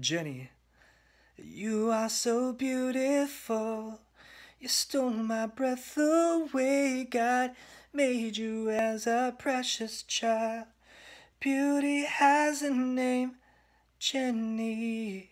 Jhenny. You are so beautiful. You stole my breath away. God made you as a precious child. Beauty has a name, Jhenny.